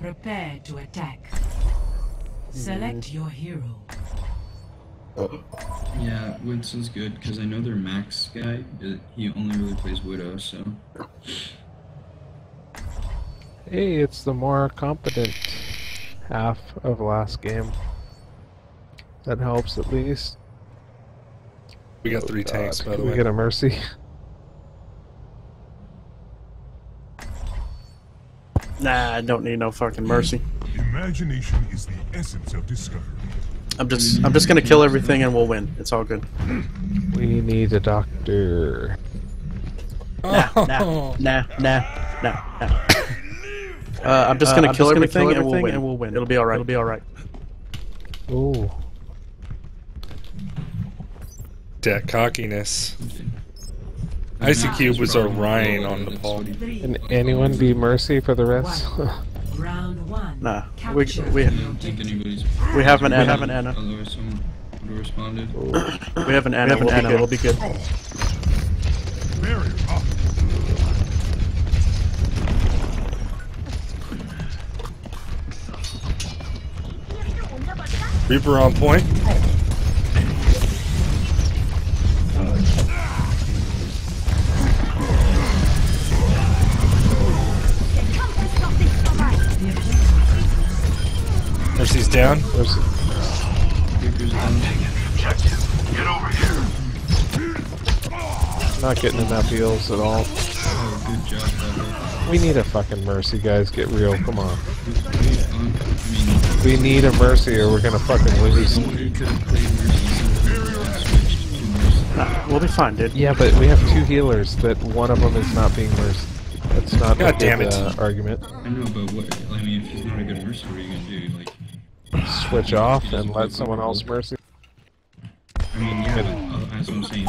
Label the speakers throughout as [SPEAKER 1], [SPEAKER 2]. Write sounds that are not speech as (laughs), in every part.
[SPEAKER 1] Prepare to attack. Select your hero.
[SPEAKER 2] Yeah, Winston's good because I know their max guy. but He only really plays Widow, so
[SPEAKER 3] Hey, it's the more competent half of last game. That helps at least.
[SPEAKER 4] We got three oh,
[SPEAKER 3] God,
[SPEAKER 4] tanks, by
[SPEAKER 3] can
[SPEAKER 4] the
[SPEAKER 3] we get a mercy?
[SPEAKER 5] Nah, I don't need no fucking mercy.
[SPEAKER 6] Imagination is the essence of discovery.
[SPEAKER 5] I'm just I'm just gonna kill everything and we'll win. It's all good.
[SPEAKER 3] We need a doctor.
[SPEAKER 5] Nah, nah, (laughs) nah, nah, nah, nah. (coughs) Uh, I'm just gonna, kill, everything and we'll win. and we'll win. It'll be all right. It'll be all right.
[SPEAKER 3] Ooh.
[SPEAKER 4] That cockiness. Icy Cube was our Ryan on the ball.
[SPEAKER 3] Can anyone be mercy for the rest?
[SPEAKER 1] Round one. (laughs)
[SPEAKER 5] Nah, we we
[SPEAKER 2] I don't think anybody's.
[SPEAKER 5] we have an we have an Ana.
[SPEAKER 2] Otherwise, someone would have responded. (coughs)
[SPEAKER 5] We have an Ana. We have an Ana. We'll be good.
[SPEAKER 6] Barrier up.
[SPEAKER 4] Reaper on point. Down.
[SPEAKER 3] There's-
[SPEAKER 2] Reaper's
[SPEAKER 3] not getting enough heals at all.
[SPEAKER 2] Oh, good job,
[SPEAKER 3] We need a fucking mercy, guys. Get real. Come on.
[SPEAKER 2] We, we, I mean,
[SPEAKER 3] We need a mercy or we're gonna fucking lose.
[SPEAKER 2] somebody could have played Mercy and switched to Mercy.
[SPEAKER 5] Nah, we'll be fine, dude.
[SPEAKER 3] Yeah, but we have two healers that one of them is not being mercy. That's not
[SPEAKER 4] God
[SPEAKER 3] a
[SPEAKER 4] damn
[SPEAKER 3] good,
[SPEAKER 4] it.
[SPEAKER 3] Uh, argument.
[SPEAKER 2] I know, but what? I mean, if he's not a good Mercy, what are you gonna do? Like,
[SPEAKER 3] Switch off and let someone else mercy.
[SPEAKER 2] I mean, yeah, uh, that's what I'm saying.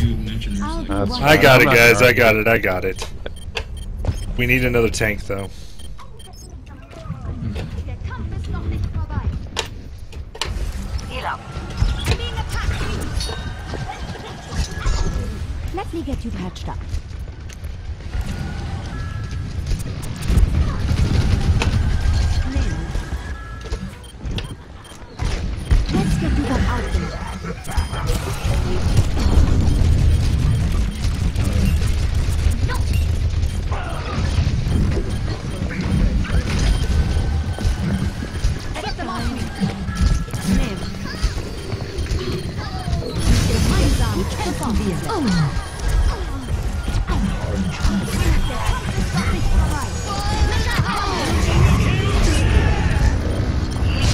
[SPEAKER 2] You mentioned Mercy.
[SPEAKER 3] That's
[SPEAKER 4] I got it, guys. I got it. I got it. We need another tank, though.
[SPEAKER 7] Let me get you patched up.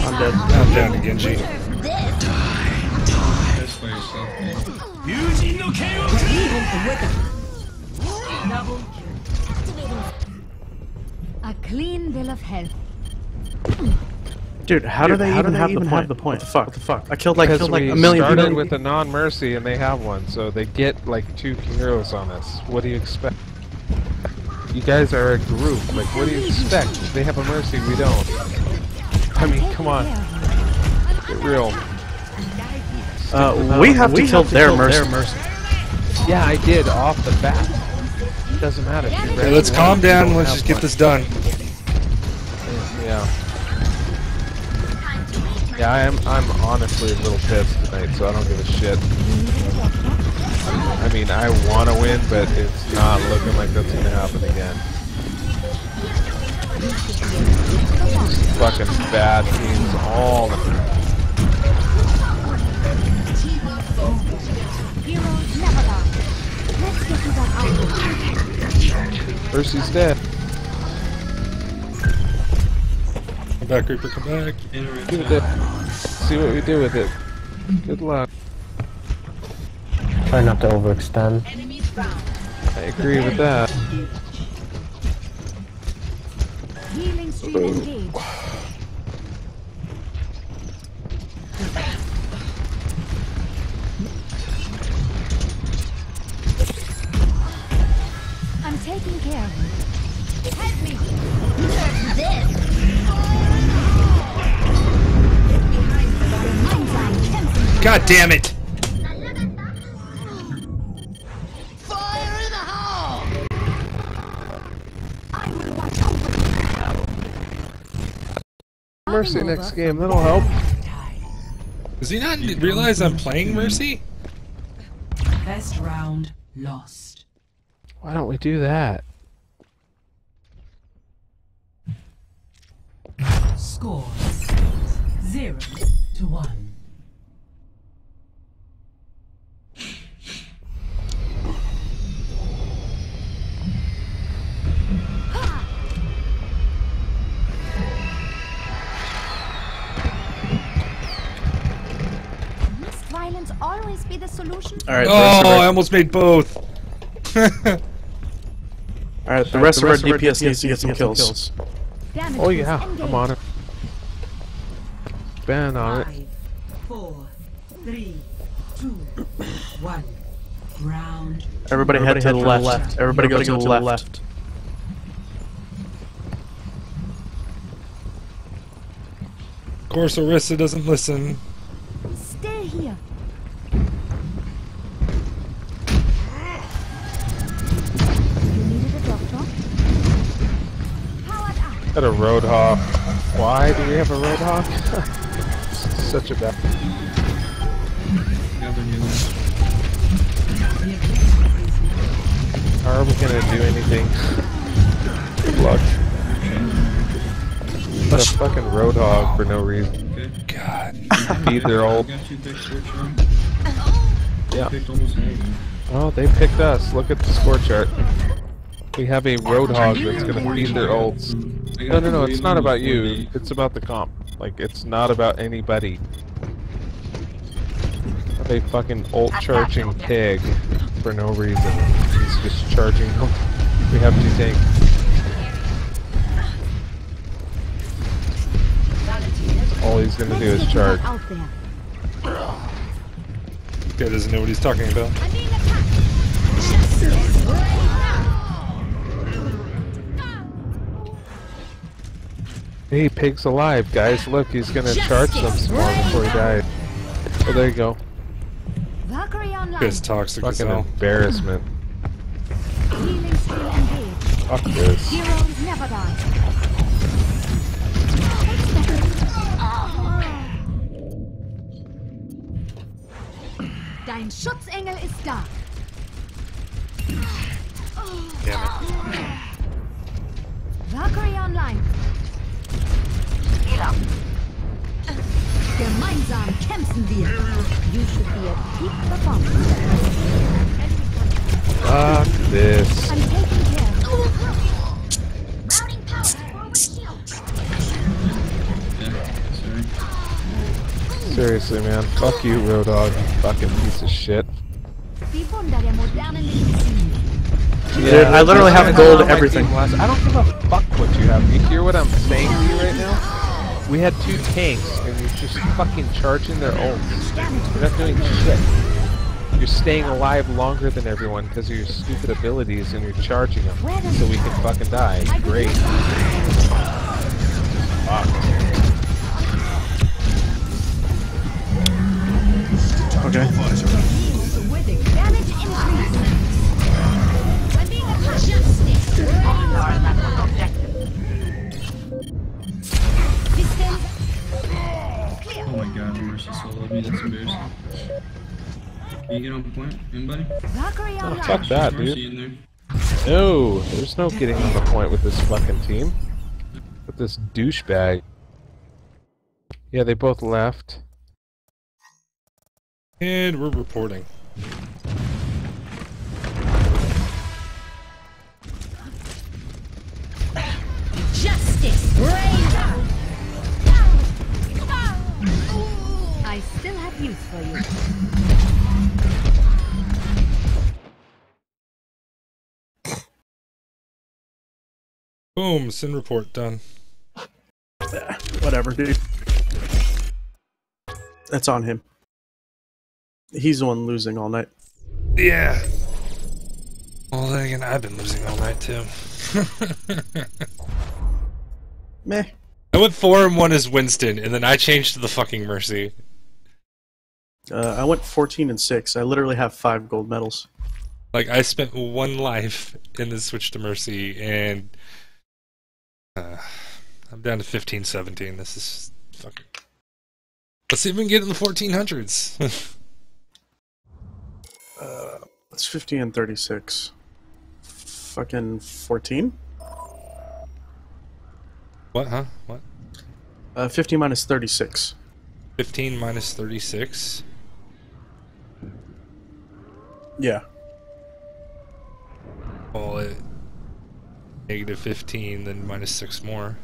[SPEAKER 5] I'm dead.
[SPEAKER 4] I'm down to Genji.
[SPEAKER 2] Man.
[SPEAKER 7] A clean bill of health.
[SPEAKER 5] Dude, how do they
[SPEAKER 8] how do
[SPEAKER 5] even
[SPEAKER 8] they
[SPEAKER 5] have
[SPEAKER 8] even
[SPEAKER 5] the point?
[SPEAKER 8] have the point?
[SPEAKER 5] What the fuck? What the fuck? I killed like
[SPEAKER 3] Because
[SPEAKER 5] killed like a million
[SPEAKER 3] started
[SPEAKER 5] people.
[SPEAKER 3] with a non-mercy and they have one, so they get like two heroes on us. What do you expect? You guys are a group. Like, what do you expect? They have a mercy, we don't. I mean, come on, get real.
[SPEAKER 5] Uh, we have to kill their mercy.
[SPEAKER 3] Yeah, I did off the bat. Doesn't matter. if you're
[SPEAKER 4] Okay, let's
[SPEAKER 3] to
[SPEAKER 4] calm down. Let's
[SPEAKER 3] have
[SPEAKER 4] just get this done.
[SPEAKER 3] Yeah. Yeah, I am. I'm honestly a little pissed tonight, so I don't give a shit. I mean, I want to win, but it's not looking like that's gonna happen again. Fucking bad teams all the
[SPEAKER 7] Heroes you back.
[SPEAKER 3] Mercy's dead.
[SPEAKER 4] Come back, Reaper. Come back.
[SPEAKER 3] Give it the, see what we do with it. Good luck.
[SPEAKER 8] Try not to overextend.
[SPEAKER 3] I agree with that.
[SPEAKER 7] Healing stream engaged.
[SPEAKER 4] damn it!
[SPEAKER 3] Mercy next game, that'll help.
[SPEAKER 4] Does he not realize I'm playing Mercy?
[SPEAKER 1] Best round lost.
[SPEAKER 3] Why don't we do that?
[SPEAKER 1] Score zero to one.
[SPEAKER 7] Always be the solution?
[SPEAKER 5] All right.
[SPEAKER 4] Oh,
[SPEAKER 5] of
[SPEAKER 4] I almost made both. (laughs)
[SPEAKER 5] All right. The rest of our DPS needs to get some kills.
[SPEAKER 7] Damage
[SPEAKER 3] Oh yeah,
[SPEAKER 7] engaged.
[SPEAKER 3] I'm on it. Ben on it.
[SPEAKER 1] Five, four, three, two, one. Round
[SPEAKER 5] Everybody head to the left. Everybody go to the left.
[SPEAKER 4] Of course, Orisa doesn't listen.
[SPEAKER 3] Got a Roadhog. Why do we have a Roadhog? (laughs) Such a bad.
[SPEAKER 2] Gather new
[SPEAKER 3] How are we gonna do anything? Good luck. What a fucking Roadhog for no reason.
[SPEAKER 2] Okay.
[SPEAKER 4] God.
[SPEAKER 3] Feed their
[SPEAKER 2] I
[SPEAKER 3] old.
[SPEAKER 2] got two picks for sure.
[SPEAKER 3] Yeah.
[SPEAKER 2] Picked almost all of them.
[SPEAKER 3] Oh, they picked us. Look at the score chart. We have a Roadhog that's gonna feed their ults.
[SPEAKER 2] I
[SPEAKER 3] No, no, no. It's not about you. It's about the comp. Like, it's not about anybody. Have a fucking ult charging pig for no reason. He's just charging them. We have two tanks. All he's gonna do is charge.
[SPEAKER 7] back out there.
[SPEAKER 4] Guy doesn't know what he's talking about.
[SPEAKER 3] Hey, pig's alive, guys. Look, he's gonna charge them some more before he dies. Oh, there you go.
[SPEAKER 7] Valkyrie online.
[SPEAKER 4] Toxic as
[SPEAKER 3] Fucking
[SPEAKER 4] hell.
[SPEAKER 3] embarrassment.
[SPEAKER 7] Healing skill engaged.
[SPEAKER 3] Fuck this.
[SPEAKER 7] Heroes never die. Dein Schutzengel ist da. Valkyrie online. Gemeinsam kämpfen wir. You should be at peak performance.
[SPEAKER 3] Fuck this.
[SPEAKER 7] I'm taking care.
[SPEAKER 2] Yeah, sorry.
[SPEAKER 3] Seriously, man. Fuck you, Roadhog. You fucking piece of shit.
[SPEAKER 7] Die Wunder der modernen Medizin.
[SPEAKER 5] Dude, I literally have gold everything.
[SPEAKER 3] I don't give a fuck what you have. You hear what I'm saying to you right now? We had two tanks, and you're just fucking charging their ults. You're not doing shit. You're staying alive longer than everyone because of your stupid abilities, and you're charging them so we can fucking die. Great. Fuck.
[SPEAKER 2] Can you get on point, anybody?
[SPEAKER 7] Valkyrie
[SPEAKER 3] Oh, fuck that, dude.
[SPEAKER 2] in.
[SPEAKER 3] No, there's no getting on the point with this fucking team. With this douchebag. Yeah, they both left.
[SPEAKER 4] And we're reporting.
[SPEAKER 7] Justice. Rain. I still have use for you.
[SPEAKER 4] Boom, sin report done.
[SPEAKER 5] Whatever, dude. That's on him. He's the one losing all night.
[SPEAKER 4] Yeah. Well, then again, I've been losing all night too. (laughs)
[SPEAKER 5] Meh.
[SPEAKER 4] I went four and one as Winston, and then I changed to the fucking Mercy.
[SPEAKER 5] Uh, I went 14 and 6. I literally have five gold medals.
[SPEAKER 4] Like I spent one life in the switch to Mercy, and uh, I'm down to 15, 17. This is fucking. Let's see if we can get in the 1400s. (laughs)
[SPEAKER 5] Uh, it's 50 and 36. Fucking 14?
[SPEAKER 4] what, huh? What?
[SPEAKER 5] Uh, 50 minus 36.
[SPEAKER 4] 15 minus 36?
[SPEAKER 5] Yeah.
[SPEAKER 4] Well, it, negative 15, then minus 6 more.